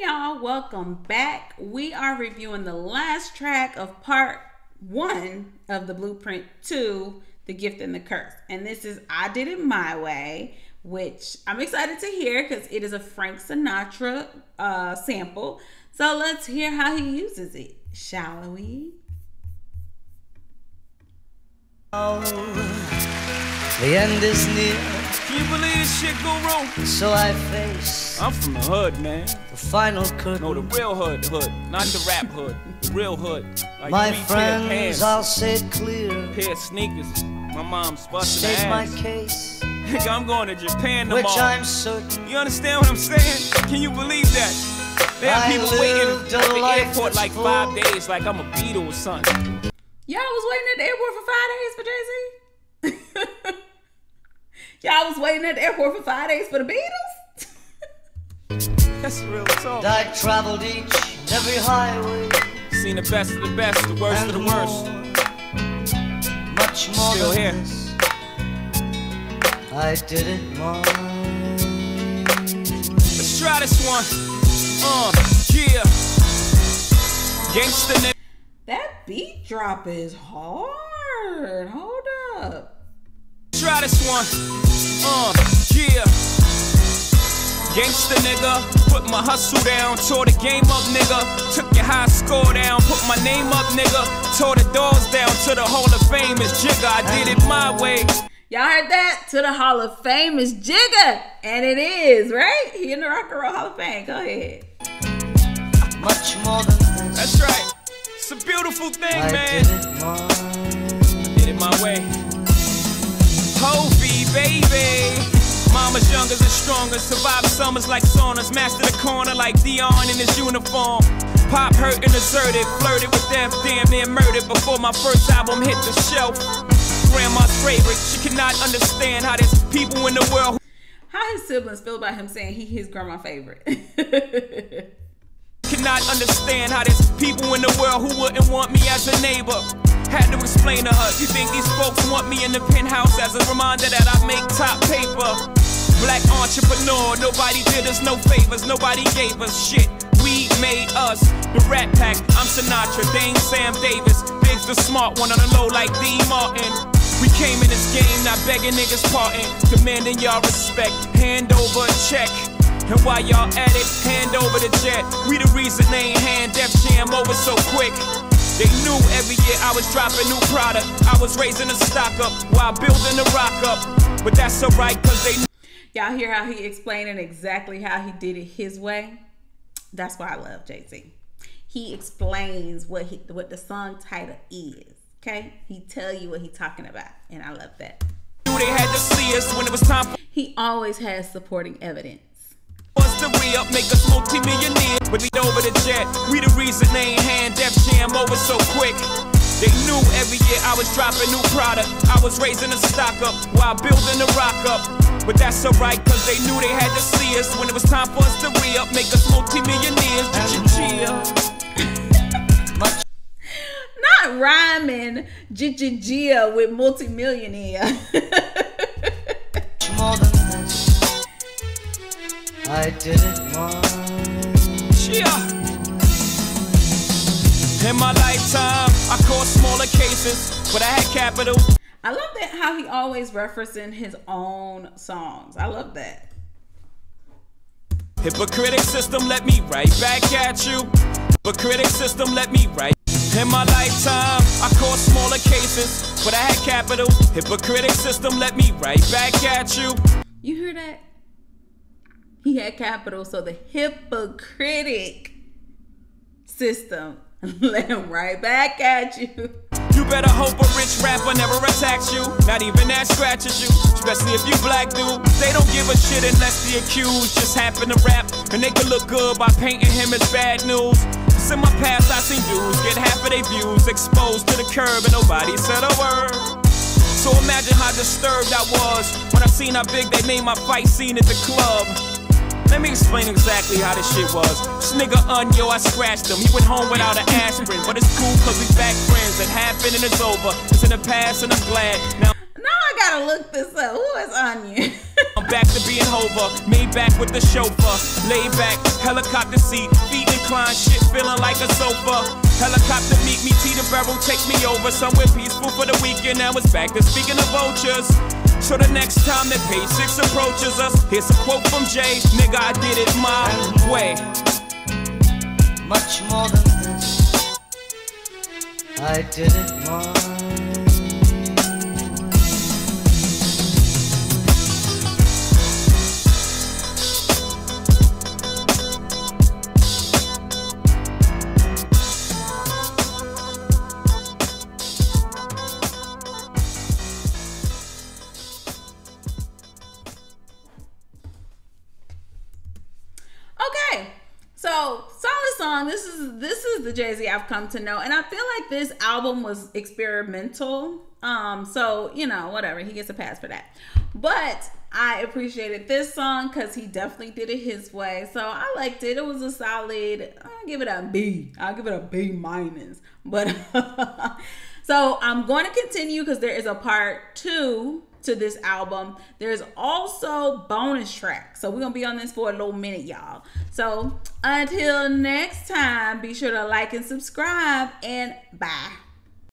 y'all, welcome back. We are reviewing the last track of part one of the Blueprint 2 The Gift and the Curse. And this is I Did It My Way, which I'm excited to hear because it is a Frank Sinatra uh, sample. So let's hear how he uses it, shall we? Oh, the end is near. Can you believe this shit go wrong? So I face. I'm from the hood, man. The final curtain. No, the real hood, hood, not the rap hood. The real hood. Like my three friends, pair of pants, I'll say it clear. pair of sneakers. My mom's busting State my case, Nigga, I'm going to Japan tomorrow. which. I'm certain. You understand what I'm saying? Can you believe that? They have I people waiting at the airport like full. five days, like I'm a Beatle or something. Y'all was waiting at the airport for five days for Jay Z? Y'all was waiting at the airport for five days for the Beatles? That's real talk. I traveled each and every highway. Seen the best of the best, the worst and of the worst. Much more Still than here. this. I did it my Let's try this one. Uh, yeah. Gangsta nigga. That beat drop is hard. Hold up. Try this one. Uh, yeah. Gangsta nigga, put my hustle down, tore the game up, nigga. Took your high score down, put my name up, nigga. Tore the doors down to the Hall of Fame is Jigga. I did it my way. Y'all heard that? To the Hall of Fame is Jigga. And it is, right? He in the Rock and Roll Hall of Fame. Go ahead. much more than this. That's right. It's a beautiful thing, I man. did it my Did it my way. Hovey, baby. Mama's younger and stronger. Survive summers like saunas. Master the corner like Deion in his uniform. Pop hurt and deserted. Flirted with death, damn near murdered before my first album hit the shelf. Grandma's favorite. She cannot understand how there's people in the world How his siblings feel about him saying he his grandma favorite. Cannot understand how there's people in the world who wouldn't want me as a neighbor. Had to explain to her, you think these folks want me in the penthouse as a reminder that I make top paper. Black entrepreneur, nobody did us no favors, nobody gave us shit. We made us, the Rat Pack. I'm Sinatra, Dame Sam Davis. Big's the smart one on the low like D. Martin. We came in this game not begging niggas pardon, demanding y'all respect. Hand over a check. And while y'all at it, hand over the jet. We the reason they ain't hand Def Jam over so quick. They knew every year I was dropping new product. I was raising the stock up while building the rock up. But that's alright, cause they knew Y'all hear how he explaining exactly how he did it his way? That's why I love Jay Z. He explains what he what the song title is. Okay, he tell you what he talking about, and I love that. they had to see us when it was time for He always has supporting evidence. To re-up, make us multi-millionaires. But we over the jet, we the reason they ain't hand Def Jam over so quick. They knew every year I was dropping new product. I was raising the stock up while building the rock up. But that's alright, cause they knew they had to see us when it was time for us to re-up, make us multi-millionaires. Ch-ch-chia. Not rhyming Gia with multimillionaire. I did it my Yeah. In my lifetime, I caught smaller cases, but I had capital. I love that how he always referencing his own songs. I love that. Hypocritic system, let me right back at you. Hypocritic system, let me right. In my lifetime, I caught smaller cases, but I had capital. Hypocritic system, let me right back at you. You hear that? He had capital, so the hypocritic system let him right back at you. You better hope a rich rapper never attacks you. Not even that scratches you. Especially if you black dude. They don't give a shit unless the accused just happen to rap. And they can look good by painting him as bad news. 'Cause in my past I seen dudes get half of their views exposed to the curb and nobody said a word. So imagine how disturbed I was when I seen how big they made my fight scene at the club. Let me explain exactly how this shit was. This nigga Unyo, I scratched him. He went home without an aspirin. But it's cool cause we back friends. It happened and it's over. It's in the past and I'm glad. Now Now I gotta look this up. Who is Onion? I'm back to being Hova. Made back with the chauffeur. Laid back, helicopter seat, feet inclined, shit feeling like a sofa. Helicopter meet me, T the barrel, take me over somewhere peaceful for the weekend. Now it's back to speaking of vultures. So the next time that page six approaches us, here's a quote from Jay. Nigga, I did it my way. Much more than this. I did it my So solid song. This is this is the Jay Z I've come to know, and I feel like this album was experimental. Um, so you know, whatever, he gets a pass for that. But I appreciated this song because he definitely did it his way. So I liked it. It was a solid. I'll give it a B. I'll give it a B minus. But so I'm going to continue because there is a part two to this album. There's also bonus tracks. So we're going to be on this for a little minute, y'all. So until next time, be sure to like and subscribe and bye.